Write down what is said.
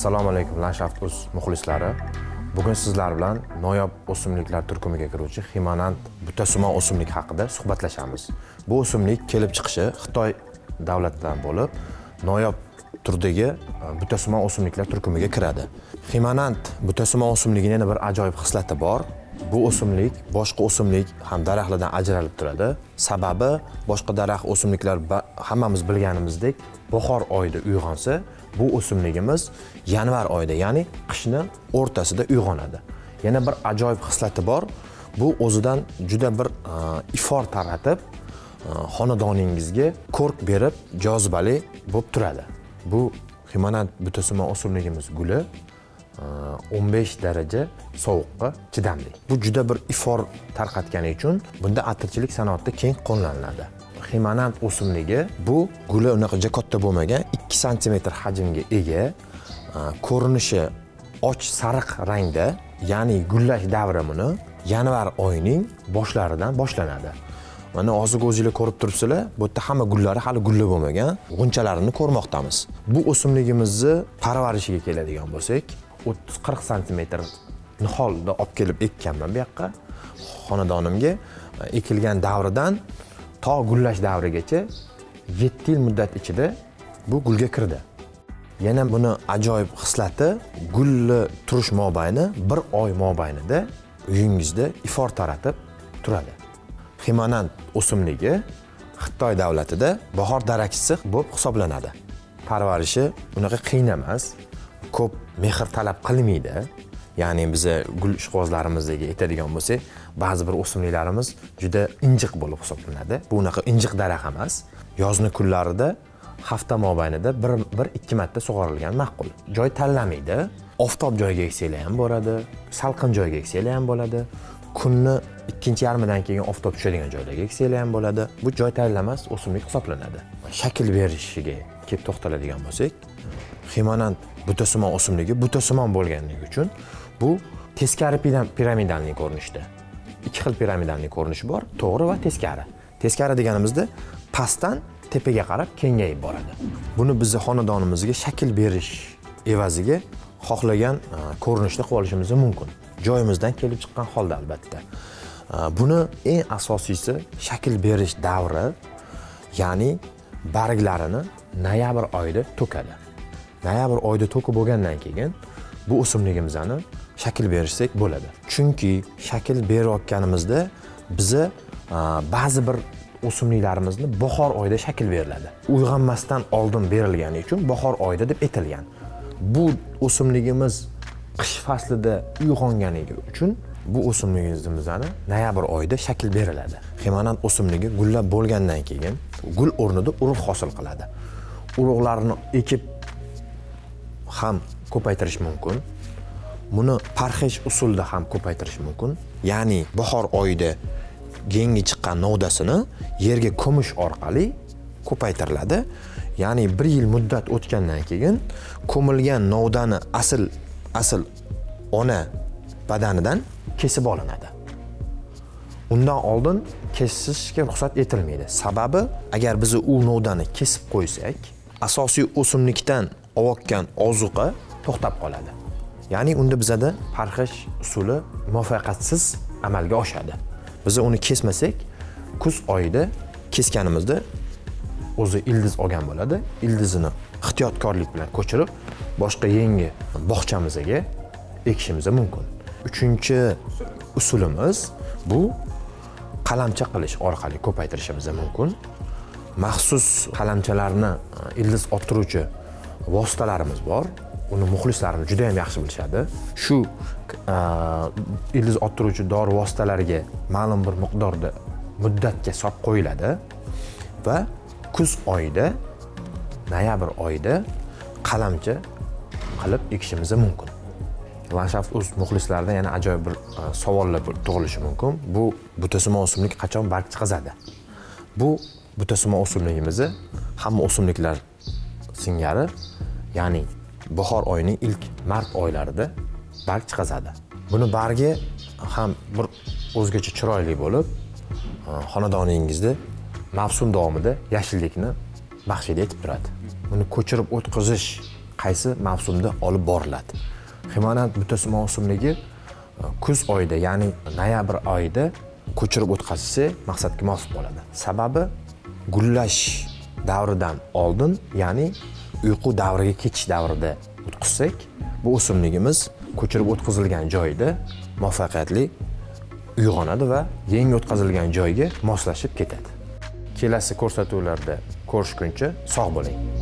assalomu alaykum landshaft uz muxlislari. Bugun sizlar bilan noyob o'simliklar turkumiga kiruvchi himonand butasumon o'simlik haqida suhbatlashamiz. Bu o'simlik kelib chiqishi xitoy davlatidan bo'lib noyob turdagi e, butasumon o'simliklar turkumiga kiradi. Himonand butasumon o'simligini yana bir ajoyib xislati bor. Bu o'simlik boshqa o'simlik ham daraxtlardan ajralib turadi. Sababi boshqa daraxt o'simliklar hammamiz bilganimizdek bahor oyida uyg'onsa bu o'simligimiz yanvar oyida ya'ni qishni o'rtasida uyg'onadi. Yana bir ajoyib xislati bor. Bu o'zidan juda bir e, ifor taratib e, xonadoningizga ko'rk berib jozibali bo'lib turadi. Bu himonant butasimon o'simligimiz guli 15 daraja sovuqqa chidamli bu juda bir ifor tarqatgani uchun bunda atirchilik sanoatida keng qo'llaniladi. Ximanant o'simligi bu guli unaqa katta bo'lmagan 2 santimetr hajmga ega e, ko'rinishi och sariq rangda ya'ni gullash davri buni yanvar oyining boshlaridan boshlanadi. Mana hozirgi o'zinglar ko'rib turibsizlar bu yerda hamma gullari hali gulla bo'lmagan g'unchalarini ko'rmoqdamiz. Bu o'simligimizni parvarishiga keladigan bo'lsak 30-40 santimetr niholda olib kelib ekkanman bu yoqqa. Xonadonimga e, ekilgan davridan to gullash davrigacha 7 yil muddat ichida bu gulga kirdi. Yana buni ajoyib xislati gulli turish mobayni bir oy mobaynida uyingizda ifor taratib turadi. Himonand o'simligi xitoy davlatida bahor darakchisi bo'lib hisoblanadi. Parvarishi unaqa qiyin emas ko'p mehr talab qilmaydi. Ya'ni biza gul ishqibozlarimizdagi aytadigan bo'lsak ba'zi bir o'simliklarimiz juda injiq bo'lib hisoblanadi. Bu unaqa injiq daraxt emas. Yozni kunlarida hafta mobaynida bir bir ikki marta sug'orilgan ma'qul. Joy tanlamaydi. Oftob joyga eksanglar ham bo'ladi salqin joyga eksanglar ham bo'ladi. Kunni ikkinchi yarmidan keyin oftob tushadigan joylarga ekseliya ham bo'ladi. Bu joy tanlamas o'simlik hisoblanadi. Shakl berishiga kelib to'xtaladigan bo'lsak himonant butasimon o'simligi butasimon bo'lganligi uchun bu teskari piramidalniy ko'rinishda ikki xil piramidalniy ko'rinishi bor to'g'ri va teskari. Teskari deganimizda pastdan tepaga qarab kengayib boradi. Buni bizni xonadonimizga shakl berish evaziga xohlagan e, ko'rinishda qilib olishimiz mumkin. Joyimizdan kelib chiqqan holda albatta. Buni eng asosiysi shakl berish davri ya'ni barglarini noyabr oyida to'kadi. Noyabr oyida to'kib bo'lgandan keyin bu o'simligimizni shakl berishsak bo'ladi. Chunki shakl berayotganimizda biza ba'zi bir o'simliklarimizni bahor oyida shakl beriladi. Uyg'onmasdan oldin berilgani uchun bahor oyida deb aytilgan bu o'simligimiz qish faslida uyg'onganligi uchun bu o'simligimizni noyabr oyida shakl beriladi. Himonant o'simligi gullab bo'lgandan keyin gul o'rnida urug' hosil qiladi. Urug'larni ekib ham ko'paytirish mumkin. Buni parhez usulida ham ko'paytirish mumkin. Ya'ni bahor oyida yangi chiqqan novdasini yerga ko'mish orqali ko'paytiriladi. Ya'ni bir yil muddat o'tgandan keyin ko'milgan novdani asl asl ona badanidan kesib olinadi. Undan oldin kesishga ruxsat etilmaydi. Sababi agar biz u novdani kesib qo'ysak asosiy o'simlikdan olayotgan ozuqa to'xtab qoladi. Ya'ni unda bizada parhish usuli muvaffaqiyatsiz amalga oshadi. Biz uni kesmasak kuz oyida kesganimizda o'zi ildiz olgan bo'ladi. Ildizini ehtiyotkorlik bilan ko'chirib boshqa yangi bog'chamizga ekishimiz mumkin. Uchinchi usulimiz bu qalamcha qilish orqali ko'paytirishimiz mumkin. Maxsus qalamchalarni e, ildiz orttiruvchi vositalarimiz bor. Uni muxlislarimiz juda yam yaxshi bilishadi. Shu e, ildiz orttiruvchi dori vositalariga ma'lum bir miqdorda muddatga solib qo'yiladi va kuz oyida noyabr oyida qalamcha qilib ekishimiz mumkin. Landshaft uz muxlislaridan yana ajoyib bir e, savollar tug'ilishi mumkin. Bu butasimon o'simlik qachon barg chiqazadi? Bu butasimon o'simligimizni hamma o'simliklar singari ya'ni bahor oyining ilk mart oylarida barg chiqazadi. Buni bargi ham bir o'zgacha chiroyli bo'lib xonadoningizni xonadoningizda mavsum davomida yashillikni baxshida etib turadi. Buni ko'chirib o'tkazish qaysi mavsumda olib boriladi. Himonand bittasi mavsumligi e, kuz oyida ya'ni noyabr oyida ko'chirib o'tkazilsa maqsadga muvofiq bo'ladi. Sababi gullash davridan oldin ya'ni uyqu davriga ketish davrida o'tkazsak bu o'simligimiz ko'chirib o'tkazilgan joyida muvaffaqiyatli uyg'onadi va yangi o'tkazilgan joyga moslashib ketadi. Kelasi ko'rsatuvlarda ko'rishguncha sog' bo'ling.